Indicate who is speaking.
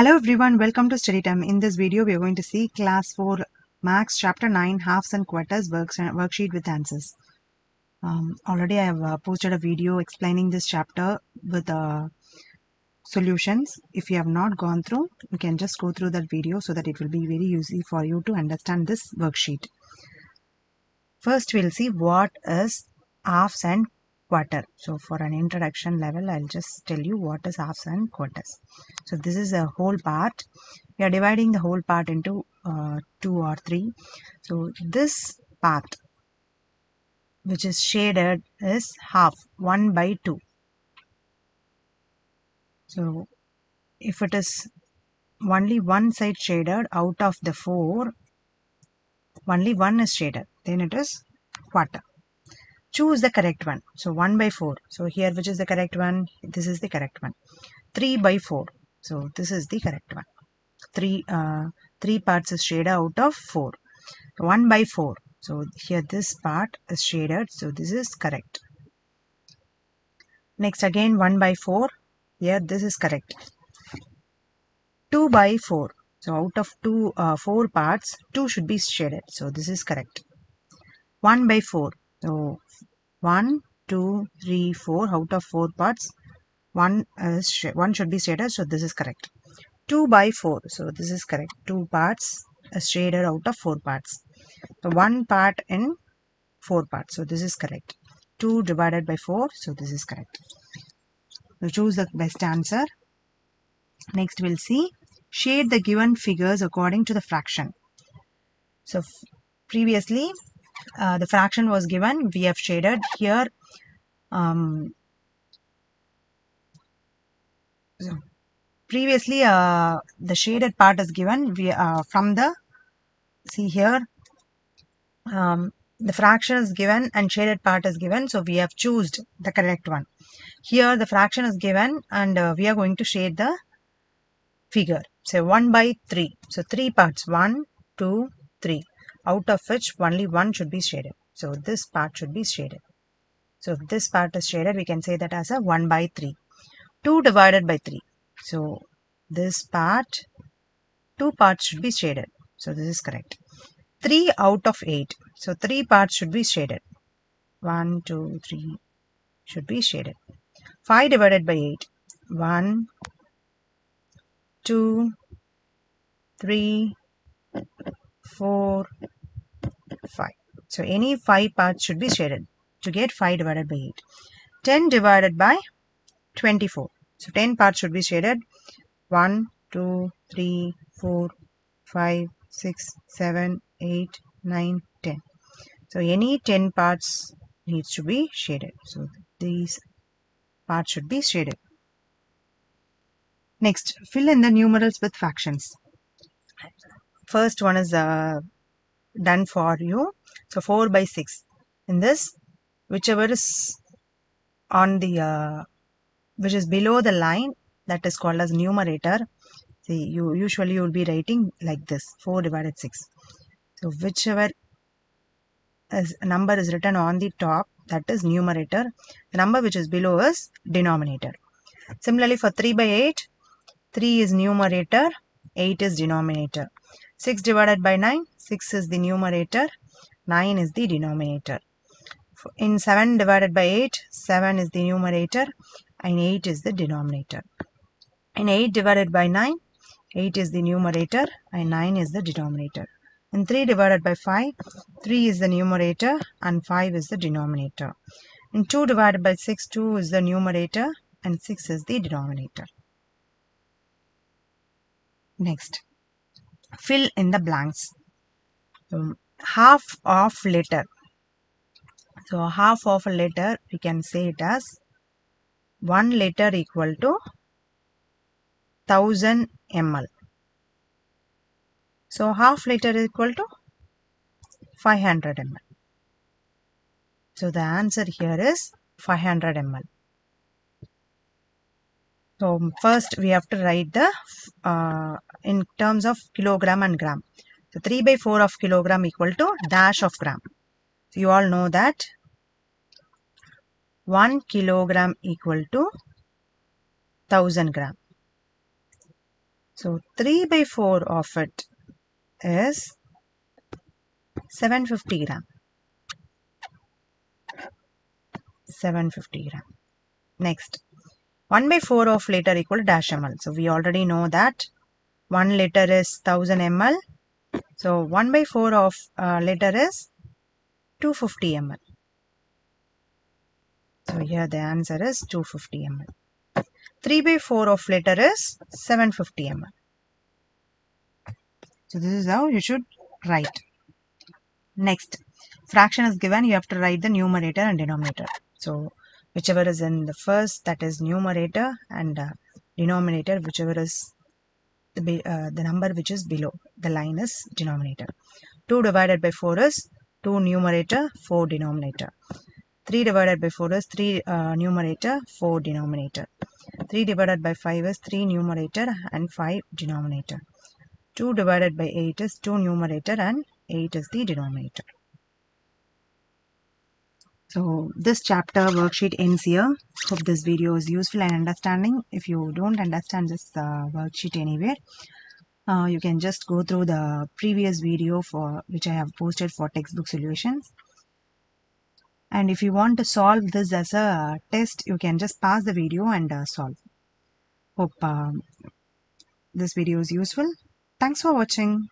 Speaker 1: Hello everyone, welcome to Study Time. In this video, we are going to see Class 4 Maths Chapter 9 Halves and Quarters works, worksheet with answers. Um, already I have uh, posted a video explaining this chapter with uh, solutions. If you have not gone through, you can just go through that video so that it will be very easy for you to understand this worksheet. First, we'll see what is halves and quarter. So for an introduction level, I'll just tell you what is halves and quarters. So this is a whole part. We are dividing the whole part into uh, two or three. So this part which is shaded is half 1 by 2. So if it is only one side shaded out of the four, only one is shaded, then it is quarter choose the correct one. So 1 by 4. So here which is the correct one? This is the correct one. 3 by 4. So this is the correct one. 3, uh, 3 parts is shaded out of 4. 1 by 4. So here this part is shaded. So this is correct. Next again 1 by 4. Here this is correct. 2 by 4. So out of two, uh, 4 parts, 2 should be shaded. So this is correct. 1 by 4. So 1, 2, 3, 4 out of 4 parts 1 is sh 1 should be shaded so this is correct. 2 by 4 so this is correct. 2 parts is shaded out of 4 parts. So 1 part in 4 parts so this is correct. 2 divided by 4 so this is correct. So choose the best answer. Next we'll see shade the given figures according to the fraction. So previously uh, the fraction was given. We have shaded. Here um, so previously uh, the shaded part is given. We uh, from the see here um, the fraction is given and shaded part is given. So we have chosen the correct one. Here the fraction is given and uh, we are going to shade the figure. So 1 by 3 so 3 parts. 1 2 3 out of which only one should be shaded. So this part should be shaded. So if this part is shaded, we can say that as a 1 by 3. 2 divided by 3. So this part, 2 parts should be shaded. So this is correct. 3 out of 8. So 3 parts should be shaded. 1, 2, 3 should be shaded. 5 divided by 8. 1, 2, 3, 4, 5. So any 5 parts should be shaded to get 5 divided by 8. 10 divided by 24. So 10 parts should be shaded. 1, 2, 3, 4, 5, 6, 7, 8, 9, 10. So any 10 parts needs to be shaded. So these parts should be shaded. Next, fill in the numerals with fractions first one is uh, done for you. So 4 by 6 in this. Whichever is on the uh, which is below the line that is called as numerator. See you usually you will be writing like this 4 divided 6 so whichever is number is written on the top that is numerator. The number which is below is denominator. Similarly for 3 by 8 3 is numerator 8 is denominator 6 divided by 9, 6 is the numerator, 9 is the denominator. In 7 divided by 8, 7 is the numerator and 8 is the denominator. In 8 divided by 9, 8 is the numerator and 9 is the denominator. In 3 divided by 5, 3 is the numerator and 5 is the denominator. In 2 divided by 6, 2 is the numerator and 6 is the denominator. Next fill in the blanks. Half of liter. So, half of a liter, we can say it as 1 liter equal to 1000 ml. So, half liter is equal to 500 ml. So, the answer here is 500 ml. So, first we have to write the uh, in terms of kilogram and gram. So 3 by 4 of kilogram equal to dash of gram. So you all know that 1 kilogram equal to 1000 gram. So 3 by 4 of it is 750 gram. 750 gram. Next, 1 by 4 of liter equal to dash ml. So we already know that 1 liter is 1000 ml. So 1 by 4 of uh, liter is 250 ml. So here the answer is 250 ml. 3 by 4 of liter is 750 ml. So this is how you should write. Next, fraction is given, you have to write the numerator and denominator. So whichever is in the first, that is numerator and uh, denominator, whichever is the, uh, the number which is below, the line is denominator. 2 divided by 4 is 2 numerator, 4 denominator. 3 divided by 4 is 3 uh, numerator, 4 denominator. 3 divided by 5 is 3 numerator and 5 denominator. 2 divided by 8 is 2 numerator and 8 is the denominator. So this chapter worksheet ends here. Hope this video is useful and understanding. If you don't understand this uh, worksheet anywhere, uh, you can just go through the previous video for which I have posted for textbook solutions. And if you want to solve this as a test, you can just pause the video and uh, solve. Hope um, this video is useful. Thanks for watching.